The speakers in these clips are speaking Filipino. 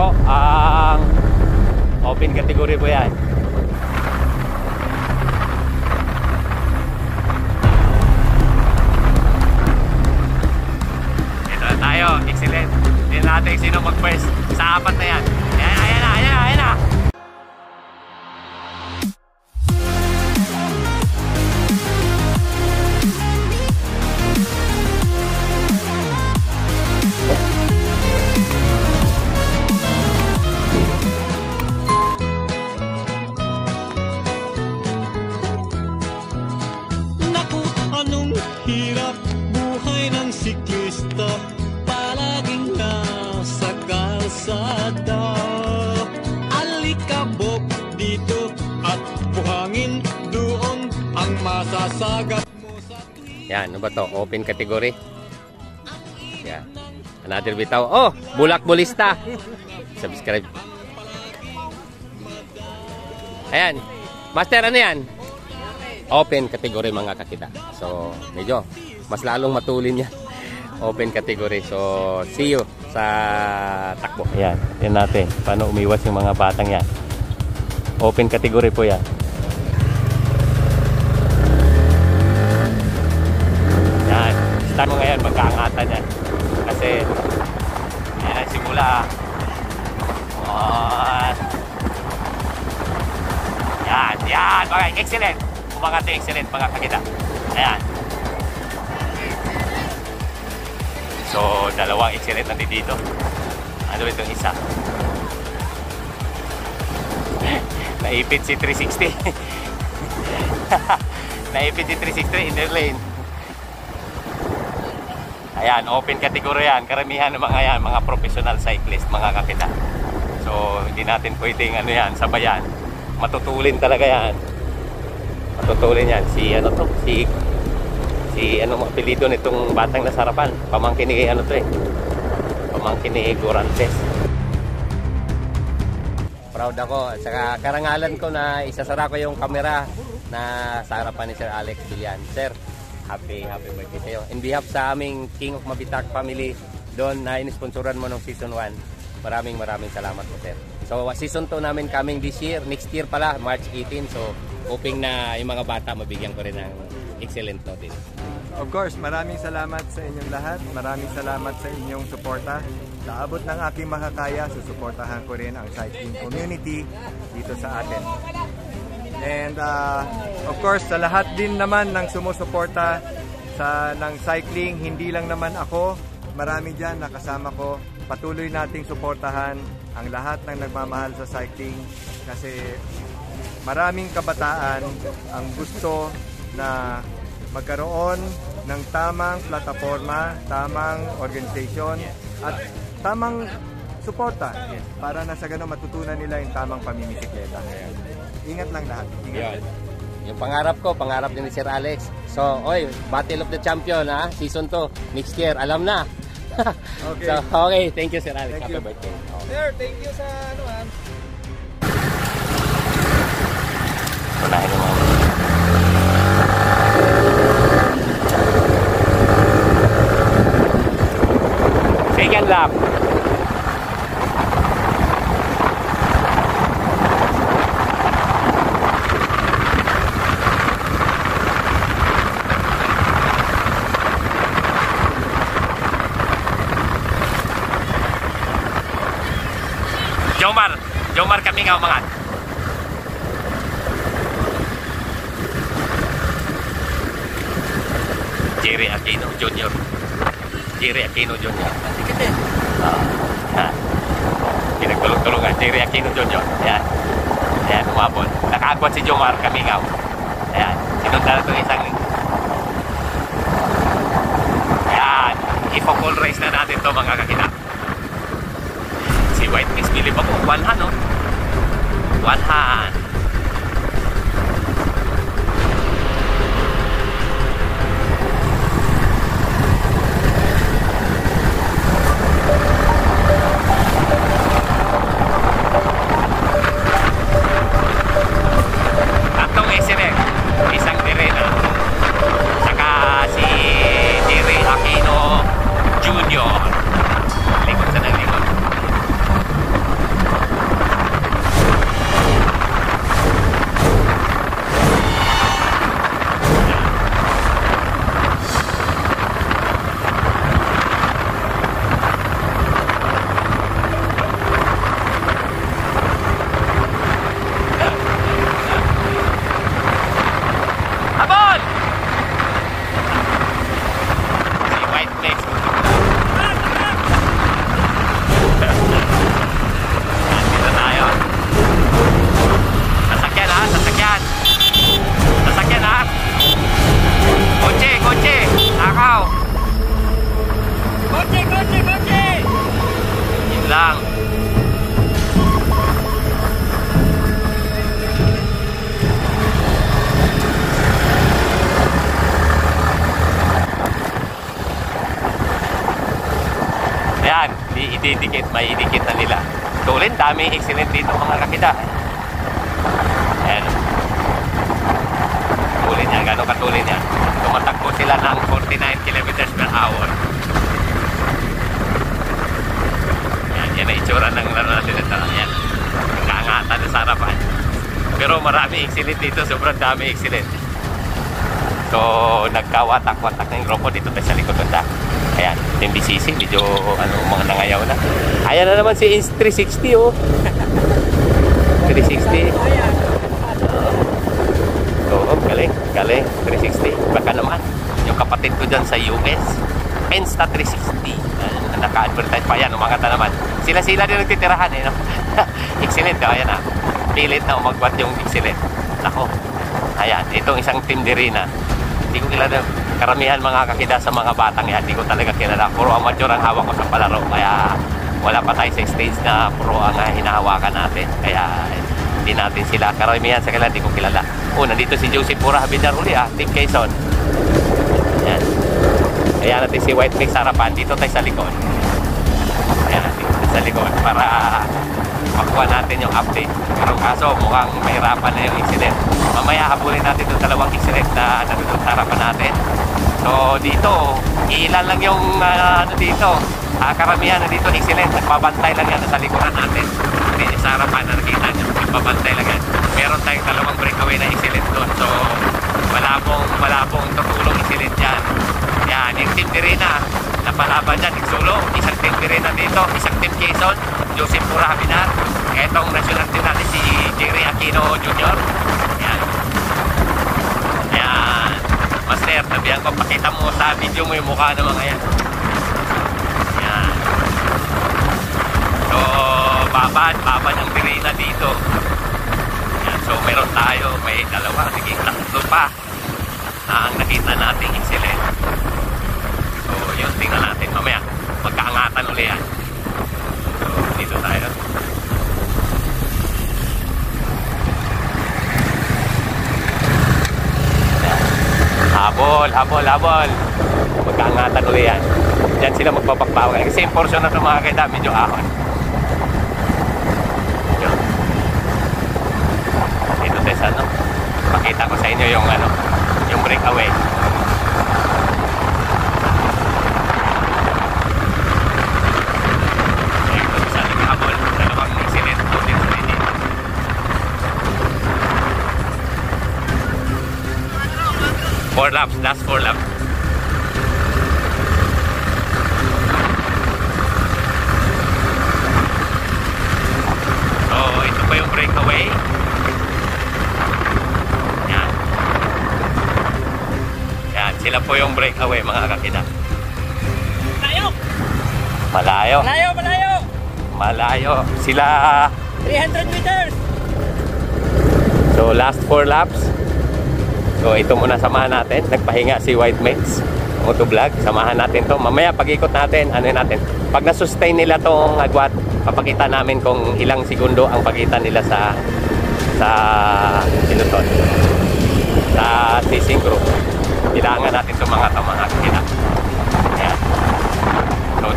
po ang open category po yan. Ito tayo, excellent. Tingnan natin sino mag-first sa apat na yan. Ayan, Yan, ano ba to? Open category. Yan. Another bitaw. Oh, bulak bulista. Subscribe. Ayan. Master, ano yan? Open category mga kakita. So, medyo mas lalong matulin yan. Open category. So, see you sa takbo. Ayan. Yan natin. Paano umiwas yung mga batang yan. Open category po. Yan. Yan, yan. Okay, excellent. Yung excellent, mga kakita. Ayan. So, dalawang excellent na dito. Ano itong isa? Naipit si 360. Naipit si 360 inner lane. Ayan, open category yan. Karamihan ng mga yan, mga professional cyclist, mga kakita. So, hindi natin pwedeng ano yan, sabayan. Matutulin talaga yan. Matutulin yan. Si ano to? Si si ano apelido nitong batang nasa harapan. Pamangkin ni ano to eh. Pamangkin ni Gorantes. Proud ako. At saka karangalan ko na isasara ko yung camera na sa harapan ni Sir Alex Bilian. Sir, happy happy birthday sa'yo. In behalf sa aming King of Mabitak family doon na inisponsoran mo nung season 1. Maraming maraming salamat po sir. So season 2 namin coming this year. Next year pala, March 18. So hoping na yung mga bata mabigyan ko rin ng excellent notice. Of course, maraming salamat sa inyong lahat. Maraming salamat sa inyong suporta. Sa abot ng aking makakaya, susuportahan ko rin ang cycling community dito sa atin. And uh, of course, sa lahat din naman ng sumusuporta sa ng cycling, hindi lang naman ako, marami dyan nakasama ko. Patuloy nating suportahan ang lahat ng nagmamahal sa cycling kasi maraming kabataan ang gusto na magkaroon ng tamang plataforma, tamang organization at tamang suporta para na sa ganun matutunan nila yung tamang pamimisikleta. Ingat lang lahat. Ingat. Yun. Yung pangarap ko, pangarap din ni Sir Alex. So, oy, Battle of the Champion ha, season 2, next year, alam na. Okay. so, okay, thank you Sir Alex. Thank Happy you. birthday. Okay. Sir, thank you sa ano ah. Unahin mo mga Second lap. Jomar, Jomar kami nga umangat. Jerry Aquino Jr. Jerry Aquino Jr. Ah, ha. Pinagtulong-tulungan, Jerry Aquino Jr. Ayan. Ayan, umabot. Nakaagwat si Jomar Kamingaw. Ayan, sinundan na itong isang... Ayan, i-full race na natin to mga kakita. Si White Miss Billy pa po, one hand, no? One hand. Dami excellent dito mga kakida. Ayan. Tulin yan, gano'ng katulin yan. Tumatakbo sila ng 49 kilometers per hour. Yan, yan ang itsura ng laro natin ito. Yan. Kaangatan sa harapan. Pero marami excellent dito, sobrang dami excellent. So, nagkawatak-watak na yung grupo dito sa likod ng dam. Ayan, yung BCC, medyo ano, mga nangayaw na. Ayan na naman si Inst 360 oh. 360. Oo, galing, galing. 360. Baka naman, yung kapatid ko dyan sa US, Insta 360. Uh, naka-advertise pa yan, umangat na naman. Sila-sila din nagtitirahan eh, no? excellent, oh, ayan ah. Pilit na umagwat yung excellent. Nako, ayan, itong isang team din na. Hindi ko kilala, karamihan mga kakida sa mga batang yan, hindi ko talaga kilala. Puro amateur ang hawak ko sa palaro, kaya wala pa tayo sa stage na pro ang hinahawakan natin. Kaya hindi natin sila, karamihan sa kanila, hindi ko kilala. Oh, nandito si Joseph Pura Habidar uli ah, Team Quezon. Ayan. Ayan natin si White Mix harapan. Dito tayo sa likod. Ayan natin sa likod para makuha natin yung update. Pero kaso mukhang mahirapan na yung incident. Mamaya habulin natin yung dalawang incident na nandito sa natin. So dito, ilan lang yung uh, ano dito. Uh, karamihan na dito excellent. Nagbabantay lang yan sa likuran natin. Hindi sa harapan na nakita nyo. Nagbabantay lang yan. Meron tayong dalawang breakaway na excellent doon. So malabong, malabong tutulong excellent yan. Yan, yung team Dirina, napalaban dyan, nagsulo. Isang team Dirina dito, isang team Quezon, Joseph Pura Habinar. Etong team natin si Jerry Aquino Jr. Yan. Yan. Master, nabihan ko, pakita mo sa video mo yung mukha ng mga yan. Yan. So, babad, babad ang Dirina dito. Yan. So, meron tayo, may dalawa, naging tatlo pa ang nakita nating excellent. So, yun, tingnan natin mamaya. Magkaangatan uli yan. So, dito tayo. Habol, habol, habol. Magkaangatan uli yan. Diyan sila magpapakbawa. Kasi yung portion na ito mga kaida, medyo ahon. Tayo sa ano. Pakita ko sa inyo yung ano, yung breakaway. Four laps, last four laps. So, ito pa yung breakaway. Yan. Yan, sila po yung breakaway mga kakita. Malayo! Malayo. Malayo, malayo! Malayo. Sila 300 meters! So last four laps. So ito muna samahan natin. Nagpahinga si White Mix. Motovlog. Samahan natin to. Mamaya pag-ikot natin, ano natin. Pag na-sustain nila tong agwat, papakita namin kung ilang segundo ang pagitan nila sa sa sino to? Sa racing group. Kailangan natin itong mga. Ayan. So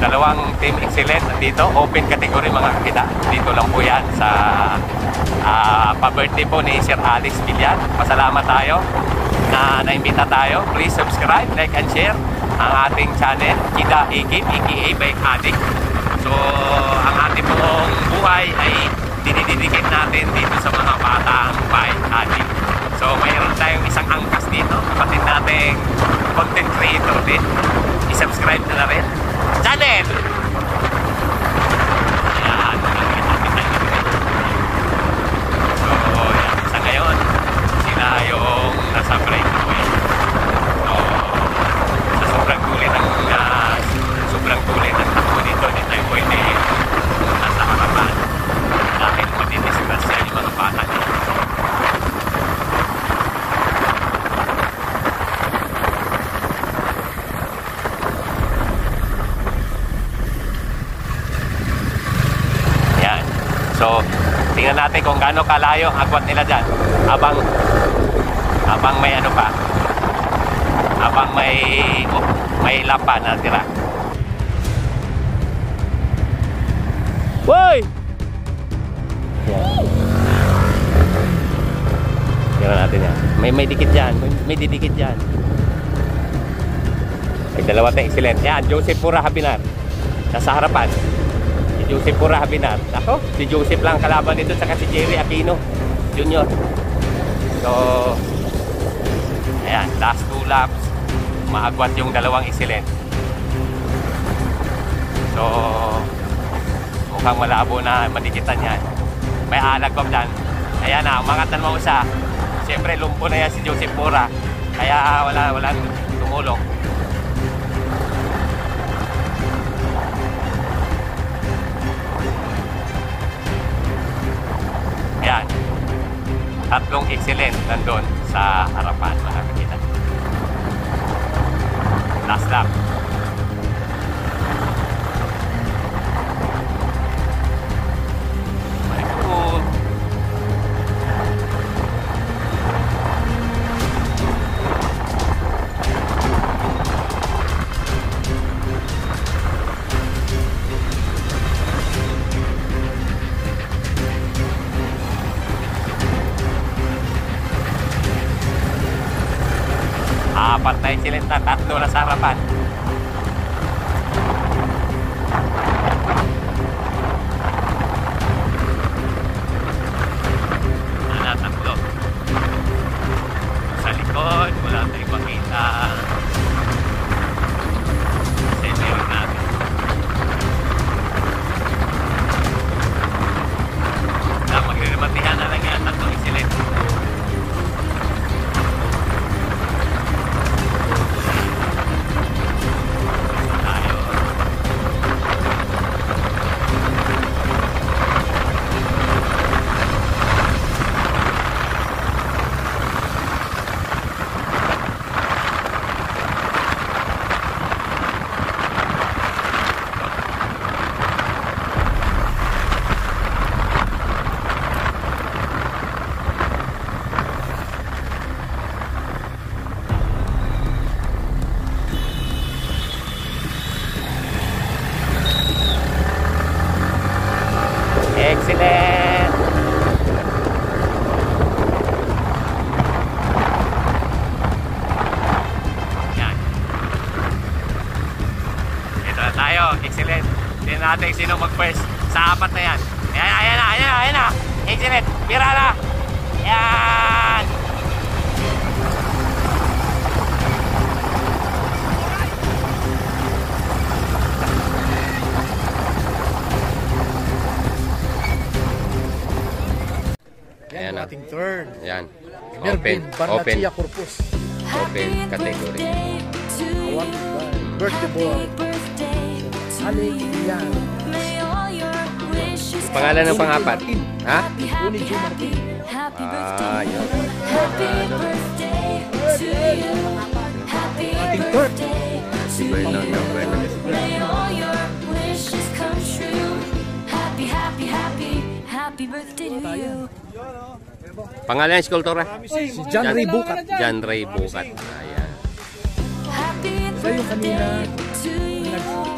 dalawang team excellent dito, open category mga kakita. Dito lang po yan sa ah, pa-birthday po ni Sir Alex Villan. Pasalamat tayo na naimbita tayo. Please subscribe, like and share ang ating channel, Kida Igib, aka Bike Addict. So ang ating pong buhay ay dinididikit natin dito sa mga batang bike addict. So mayroon tayong isang angkas dito, kapatid nating content creator din. I-subscribe na na rin. Channel! Ayan, So, yan. Sa ngayon, sila yung nasa breakaway. So, sa sobrang tuloy ng uh, sobrang tuloy ng takbo dito, hindi tayo pwede nasa harapan. Dahil matidisgrasya yung mga bata dito. Yan. So, tingnan natin kung gaano kalayo ang agwat nila dyan. Habang, habang may ano pa. Habang may, oh, may lapa na tira. Boy! Yan. Tingnan natin yan. May may dikit dyan. May, may didikit dyan. May dalawa tayong excellent. Yan, Joseph Pura Habinar. Nasa harapan. Joseph Pura Habinar. Ako, si Joseph lang kalaban nito saka si Jerry Aquino Jr. So, ayan, last two laps. Maagwat yung dalawang excellent. So, mukhang malabo na madikitan yan. May alagwam dyan. Ayan na, umangatan mo isa. Siyempre, lumpo na yan si Joseph Pura. Kaya wala, wala tumulong. Tatlong excellent nandun sa harapan. Makakita. Last lap. Apat na excellent na, tatlo na sa ating turn. Yan. Mervin Open. Open. Corpus. Open category. Award by birthday boy. Alec Ian. Pangalan ng pangapat? Ha? Uni Joe Martin. Ah, yun. Ating turn. Si Bernardo Bueno. Happy birthday to you. Pangalan ng skulptura? Si John Ray Bukat. John Ray Bukat. Ayan. Happy Siya yung kanina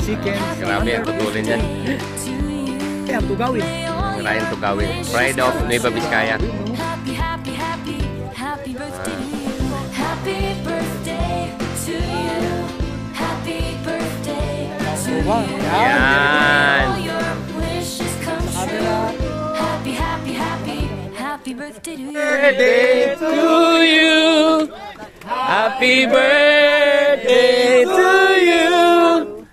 chicken. Grabe ang tutulin yan. Kaya ang tugawin. Ryan Tugawin. Pride of Nueva Vizcaya. Happy, happy, happy, happy birthday to you. Happy birthday to you. Happy birthday to you. Yan. Birthday to you. Birthday to you. Happy birthday to you.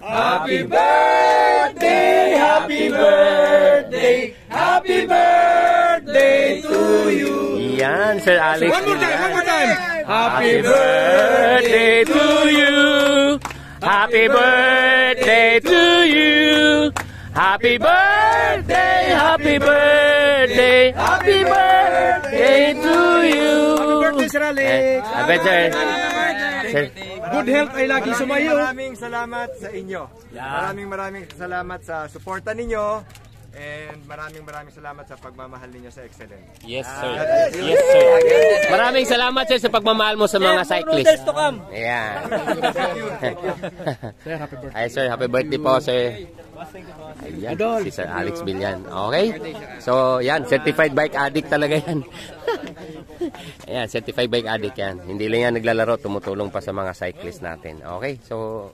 Happy birthday, happy birthday, happy birthday to you. Yan, Sir Alex. One more time, one more time. Happy birthday to you. Happy birthday to you. Happy birthday, happy birthday, happy birthday to you. Happy birthday, Sir Alex. Eh, Happy birthday. Good health ay lagi sumayo. Maraming salamat sa inyo. Maraming maraming salamat sa suporta ninyo. And maraming maraming salamat sa pagmamahal ninyo sa Excellent. Yes, sir. Yes, sir. Maraming salamat, sir, sa pagmamahal mo sa mga Sir, more cyclist. noodles to come. Ayan. Ay, sir, happy birthday po, sir. Ayan, si Sir Alex Bilyan. Okay? So, yan, certified bike addict talaga yan. Ayan, certified bike addict yan. Hindi lang yan naglalaro, tumutulong pa sa mga cyclist natin. Okay? So,